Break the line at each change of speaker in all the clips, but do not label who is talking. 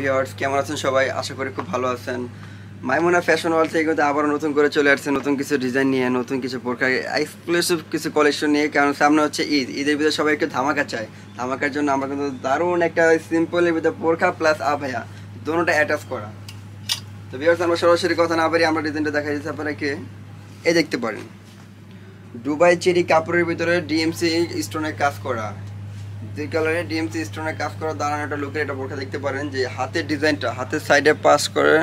Viewers, কেমন আছেন সবাই? আশা করি খুব ভালো আছেন। মাইমুনা ফ্যাশন ওয়ার্ল্ড থেকে কিন্তু আবার নতুন করে চলে আসছে নতুন কিছু ডিজাইন নিয়ে, নতুন কিছু প্রকার এক্সক্লুসিভ কিছু কালেকশন নিয়ে। কারণ সামনে হচ্ছে ঈদ। ঈদের ভিতরে সবাই একটু ধামাকা চায়। ধামাকার জন্য আমরা কিন্তু দারুণ একটা সিম্পলের ভিতরে পোরখা প্লাস আভায়া দুটোটা অ্যাটাচ করা। তো ভিউয়ার্স, আমরা সরাসরি কথা না পারি আমরা ডিজাইনটা দেখা যাচ্ছে আপনাকে এই দেখতে পারেন। দুবাই চেরি কাপড়ের ভিতরে ডিএমসি স্টোনের কাজ করা। দুই কালারে ডিএমসি স্টোনের কাজ করা দাঁড়ানো একটা লুকের একটা বোরখা দেখতে পারেন যে হাতের ডিজাইনটা, হাতের সাইডে পাস করে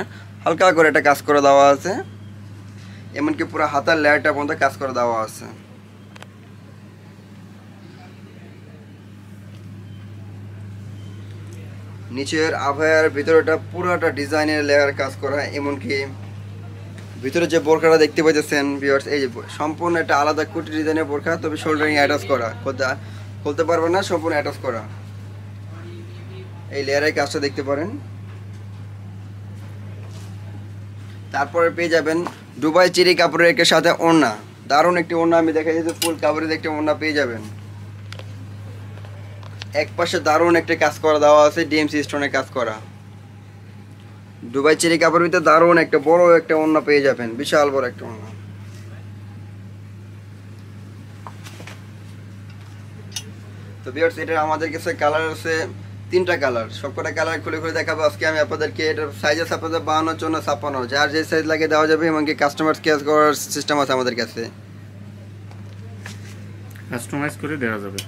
হালকা করে একটা কাজ করে দেওয়া আছে। এমনকি পুরো হাতার লেয়ারটা পর্যন্ত কাজ করে দেওয়া আছে। নিচের আভায়ার ভিতরেটা পুরোটা ডিজাইনের লেয়ার কাজ করা, এমনকি ভিতরে যে বোরখাটা দেখতে পাইতেছেন ভিউয়ার্স এই যে সম্পূর্ণ একটা আলাদা কুটি ডিজাইনের বোরখা, তবে শোল্ডারিং অ্যাটাচ করা। খোদা খুলতে পারবেন না, সম্পূর্ণ অ্যাটাচ করা। এই লেয়ারের কাজটা দেখতে পারেন। তারপরে পেয়ে যাবেন দুবাই চিরি কাপড়ের একটা সাথে ওড়না। দারুণ একটি ওড়না, আমি দেখা যাচ্ছে ফুল কাপড়ের একটি ওড়না পেয়ে যাবেন। এক পাশে দারুণ একটা কাজ করা দেওয়া আছে ডিএমসি স্টোনের কাজ করা। দুবাই চিরি কাপড়ের ভিতরে দারুণ একটা বড় একটা ওড়না পেয়ে যাবেন, বিশাল বড় একটা ওড়না। তো বিয়ার্স এটা আমাদের কাছে কালার আছে তিনটা কালার সবকটা কালার খুলে খুলে দেখাবো। আজকে আমি আপনাদেরকে এটার সাইজ আছে আপনাদের বাহান্ন চন্ন ছাপ্পান্ন। যার যে সাইজ লাগে দেওয়া যাবে এমনকি কাস্টমার কেয়ার করার সিস্টেম আছে আমাদের কাছে।
কাস্টমাইজ করে দেওয়া যাবে।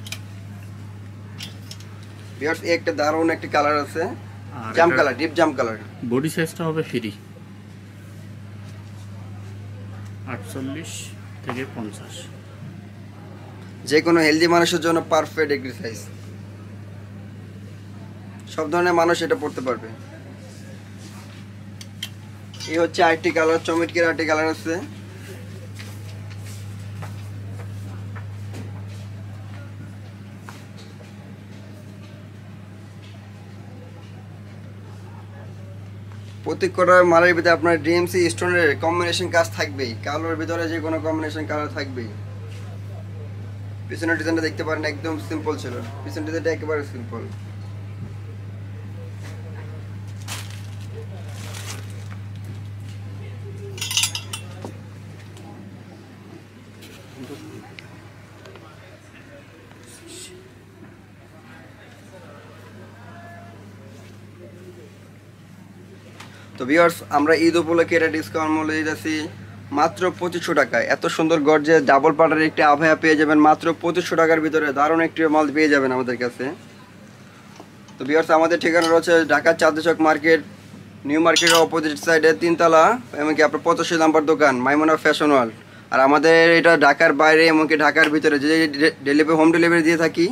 বিয়ার্স একটা দারুণ একটা কালার আছে। জাম কালার ডিপ জাম কালার
বডি সাইজটা হবে ফ্রি আটচল্লিশ থেকে পঞ্চাশ।
যে কোনো হেলদি মানুষের জন্য পারফেক্ট এগ্রি সাইজ সব ধরনের মানুষ এটা পড়তে পারবে। এই হচ্ছে আরেকটি কালার চমেটকির আরেকটি কালার আছে। প্রত্যেক কটা মালের ভিতরে আপনার ডিএমসি স্টোনের কম্বিনেশন কাজ থাকবেই। কালোর ভিতরে যে কোনো কম্বিনেশন কালার থাকবেই। পিছনের ডিজাইনটা দেখতে পারেন, একদম সিম্পল ছিল। পিছনের ডিজাইনটা একেবারে সিম্পল তো ভিউয়ার্স আমরা ঈদ উপলক্ষে এটা ডিসকাউন্ট মূল্য দিতেছি মাত্র পঁচিশশো টাকায়। এত সুন্দর গর্জে ডাবল পাটার একটি আভায়া পেয়ে যাবেন মাত্র পঁচিশশো টাকার ভিতরে। দারুণ একটি মাল পেয়ে যাবেন আমাদের কাছে। তো ভিউয়ার্স আমাদের ঠিকানা রয়েছে ঢাকার চাঁদচক মার্কেট, নিউ মার্কেটের অপোজিট সাইডে তিনতলা, এমনকি আপনার পঁচাশি নাম্বার দোকান, মাইমোনা ফ্যাশন ওয়ার্ল্ড আর আমাদের এটা ঢাকার বাইরে, এমনকি ঢাকার ভিতরে, যে ডেলিভারি হোম ডেলিভারি দিয়ে থাকি,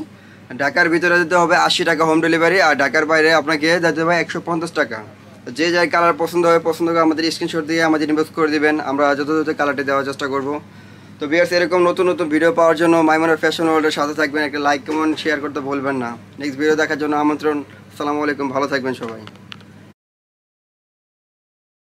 ঢাকার ভিতরে দিতে হবে আশি টাকা হোম ডেলিভারি আর ঢাকার বাইরে আপনাকে দিতে হবে একশো পঞ্চাশ টাকা। যে যাই কালার পছন্দ হয়, পছন্দ করে আমাদের স্ক্রিনশট দিয়ে আমাদের ইনভেস্ট করে দিবেন। আমরা যত দ্রুত কালারটি দেওয়ার চেষ্টা করব। তো বিয়ার্স এরকম নতুন নতুন ভিডিও পাওয়ার জন্য মাইমনের ফ্যাশন ওয়ার্ল্ডের সাথে থাকবেন, একটা লাইক কমেন্ট শেয়ার করতে ভুলবেন না। নেক্সট ভিডিও দেখার জন্য আমন্ত্রণ। আসসালামু আলাইকুম, ভালো থাকবেন সবাই।